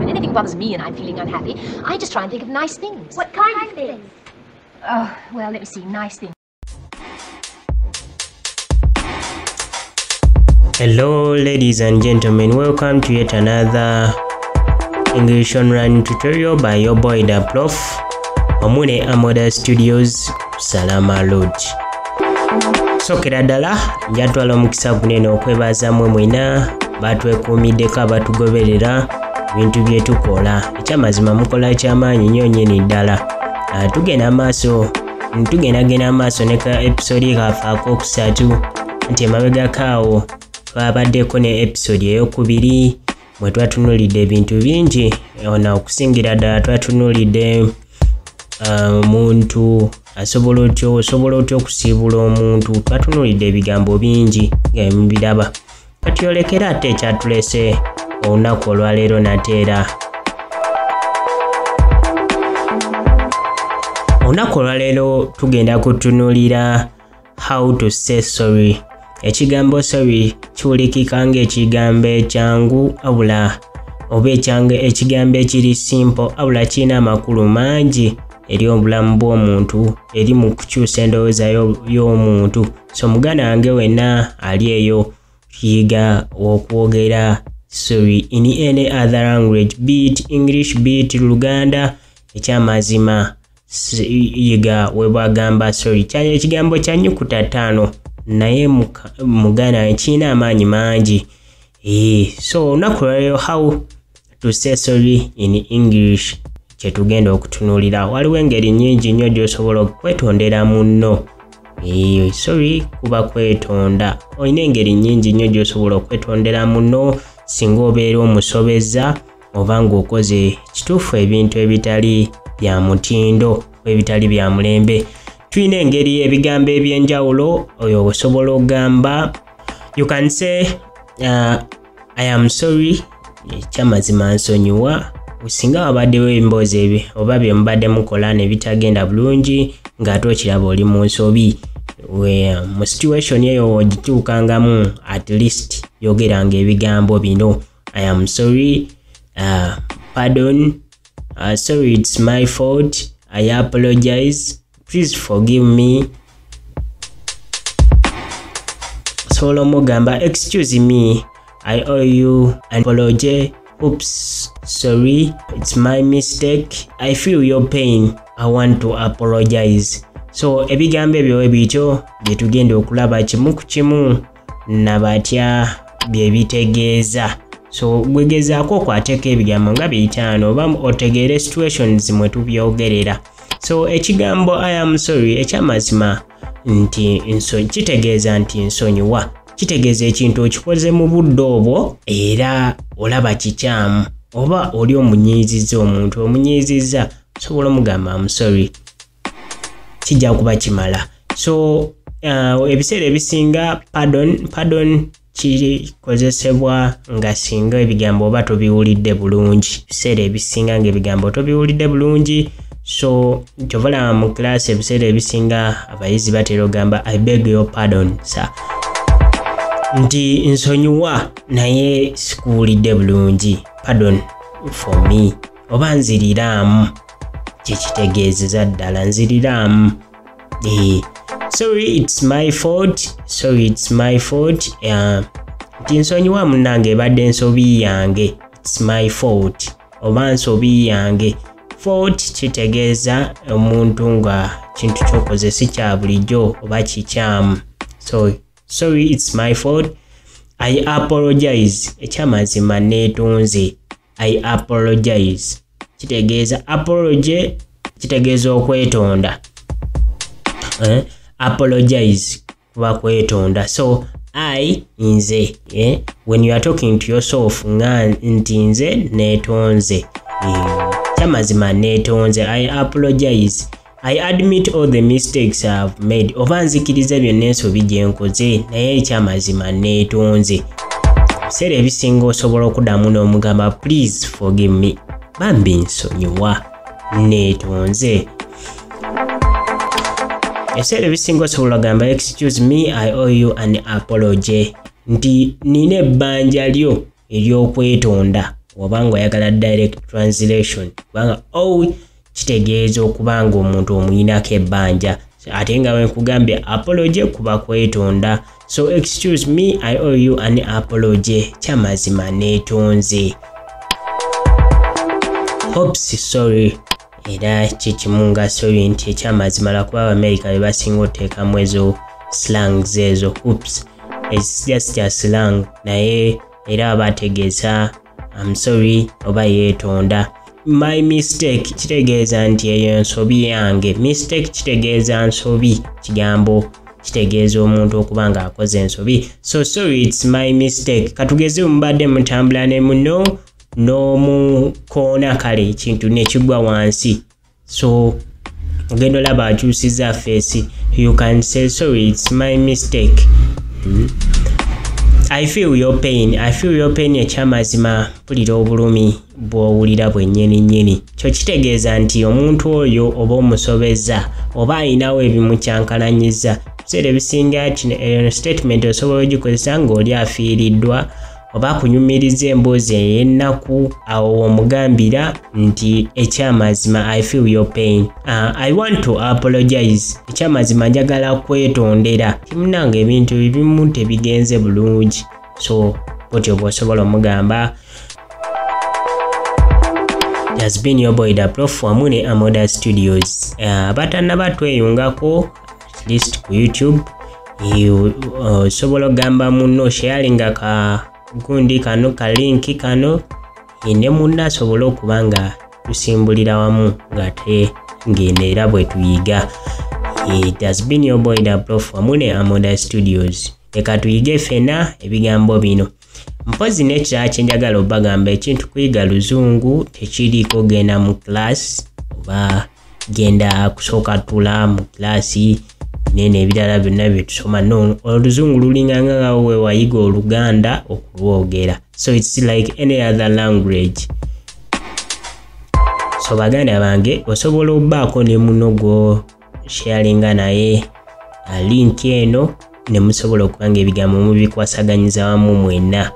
when anything bothers me and I'm feeling unhappy, I just try and think of nice things. What kind of things? Oh, well, let me see. Nice things. Hello, ladies and gentlemen. Welcome to yet another English online tutorial by your boy the Prof. Omune Amoda Studios, Salama Road. Sokera ddala njatwala omukisa gunene okwebaza mwe mwena batwekuumiddeko abatugoberera ebintu bye tukola. Ekyamazima mukola kyamaanyi nnyo nnyini ddala. Ah, tugenda maaso tugendagenda amaaso ne ka episode kaffe akokusatu nti emabegako awo twabaddeko ne episode eyokubiri mwe twatunulidde ebintu bingi. Ona okusingira ddala twatunulidde ah, omuntu asobola otya osobola otya okusiibula omuntu. Twatunulidde ebigambo bingi nga mubiraba. Kati olekera ate ekyatulese olunaku olwaleero nateera olunaku olwaleero tugenda kutunulira how to say sorry. Ekigambo sorry kiwulikika ng'ekigambo ekyangu abula oba ekyangu ekigambo ekiri simple abula kirina amakulu mangi eri obulamu bw'omuntu eri mu kukyusa endowooza yo- y'omuntu. So muganda wange wenna ali eyo yiga okwogera sorry in any other language be it english be it luganda ekyamazima yiga webwagamba sorry kyali ekigambo kya nyukuta ttaano naye muganda kirina amaanyi mangi. Eh, so olunaku lwaleero how to say sorry in english kyetugenda okutunuulira. Waliwo engeri nnyingi nnyo gy'osobola okwetondera munno. Eh, sorry kuba kwetonda. Olina engeri nnyingi nnyo gy'osobola okwetondera munno singa obeera omusobeza oba ng'okoze kituufu ebintu ebitali bya mutindo ebitali bya mulembe. Tulina engeri ebigambo eby'enjawulo oyo osobola okugamba you can say uh, i am sorry ekyamazima nsonyiwa singa wabaddewo emboozi oba bye mubadde mukola ne bitagenda bulungi ng'ate okiraba oli mu nsobi mu situation eyo ogituukangamu at least yogeranga ebigambo bino. I am sorry uh, pardon uh, sorry it's my fault. I apologize. Please forgive me. Osobola omugamba excuse me. I owe you an apology. Oops sorry. It's my mistake. I feel your pain. I want to apologize so ebigambo ebyo bwe bityo bye tugenda okulaba kimu ku kimu nabatya bye bitegeeza. So gwegezaako okwateeko ebigambo nga bitaano oba otegeere situations mwe tubyogerera. So ekigambo i am sorry ekyamazima nti kitegeeza nti nsonyiwa. Kitegeeza ekintu okikoze mu budde obwo era olaba kikyamu. Oba oli omunyiizizza omuntu omunyiizizza osobola omugamba amusori kijja kuba kimala so uh, ebiseera ebisinga pardon pardon kikozesebwa nga singa ebigambo oba tobiwulidde bulungi. Ebiseera ebisinga ngaebigambo tobiwulidde bulungi so kyovalaba mu class ebiseera ebisinga abayizi batera ogamba i beg your pardon sa nti nsonyiwa naye sikuwulidde bulungi. Pardon for me. Oba nziriraamu kyekitegeezeza ddala nziriraamu Eh, sorry it's my fault sorry it's my fault. Uh, nti nsonyiwa munnange ebadde ensobi yange its my fault. Oba nsobi yange fault kitegeeza omuntu nga kintu kyokoze si kya bulijjo oba kikyamu. So sorry its my fault. I apologize. Ekyamazima neetonze i apologize kitegeeza apology kitegeeza okwetonda. Eh? apologize kuba kwetonda. So i nze eh? when you are talking to yourself nga nti nze netonze Eh, kyamazima netonze i apologize. I admit all the mistakes ihave made. Oba nzikiriza byonna ensobi gyenkoze naye ekyamazima netonze ebiseera ebisinga osobola okuddamu n'omugamba please forgive me bambi nsonyiwa. Netonze ebiseera ebisinga osobola ogamba excuse me i owe you an apology. Nti nina ebbanja lyo ery'okwetonda obanga oyagala direct translation kubanga oh kitegeeza okuba nga omuntu omuyinako ebbanja. Ate nga wenkugambye apology kuba kwetonda so excuse me i owe you an apology. Kyamazima neetonze hopes sorry. Era kikimu nga sorry nti ekyamazima lwakuba abamerica be basinga oteekamu ezo slangs ezo hoops its just a slang. Naye era bategeeza am sorry oba yeetonda. My mistake kitegeeza nti eyo nsobi yange. Mistake kitegeeza nsobi. Kigambo kitegeeza omuntu okuba nga akoze ensobi so sorry its my mistake. Katugeze mubadde mutambula ne muno n'omukoona kale ekintu nekigwa wansi. So ogenda olaba akyusiza feesi you can say sorry its my mistake. I feel your pain. I feel your pain ekyamazima. Mpulira obulumi bw'owulira bwennyini nnyini. Kyo kitegeeza nti omuntu oyo oba omusobeza oba ayinawo ebimukyankalanyiza biseera ebisinga kino eyo statement osobola ogikozesa ng'oli afiiriddwa oba akunyumiriza emboozi ey'ennaku awo omugambira nti ekyamazima i feel your pain. Uh, i want to apologize. Ekyamazima njagala kwetondera. Kimunanga ebintu ebimu tebigenze bulungi. So bwotyo bw'osobola omugamba has been your boy daprof wamu ne amoda studios. Abatannaba uh, tweyungako list ku youtube osobola uh, okugamba muno sharinga ka gundi kano ka linki kano ne munna asobole okuba nga tusimbulira wamu ngate ngeno era bwe tuyiga. It has been your boy daprof wamu ne amoda studios. Leka tuyige fena ebigambo bino. Mpozi nekirala kyenjagala obagamba ekintu kuyiga luzungu tekiriiko genda mu kilasi oba genda kusooka tula mu kilasi nene ebirala byonna byetusoma no oluzungu lulinganga nga we wayiga oluganda okulwogera so its like any other language. So baganda bange osobola obbaako ne muno gwo sharinga naye linki eno ne musobola okuba nga ebigambo mubikwasaganyiza wamu mwenna